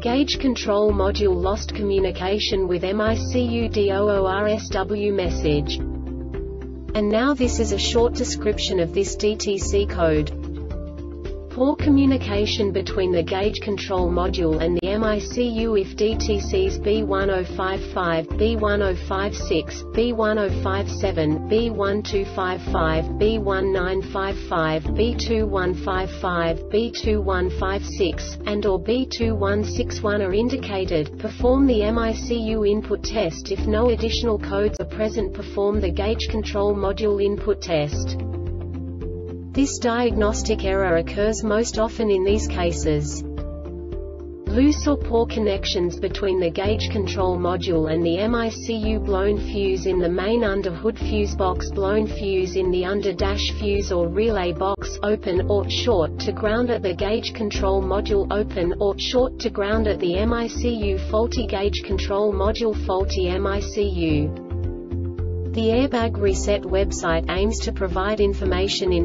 Gauge control module lost communication with MICU DOORSW message. And now this is a short description of this DTC code. Poor communication between the gauge control module and the MICU if DTCs B1055, B1056, B1057, B1255, B1955, B2155, B2156, and or B2161 are indicated, perform the MICU input test if no additional codes are present perform the gauge control module input test. This diagnostic error occurs most often in these cases. Loose or poor connections between the gauge control module and the MICU blown fuse in the main under-hood fuse box blown fuse in the under-dash fuse or relay box open or short to ground at the gauge control module open or short to ground at the MICU faulty gauge control module faulty MICU. The Airbag Reset website aims to provide information in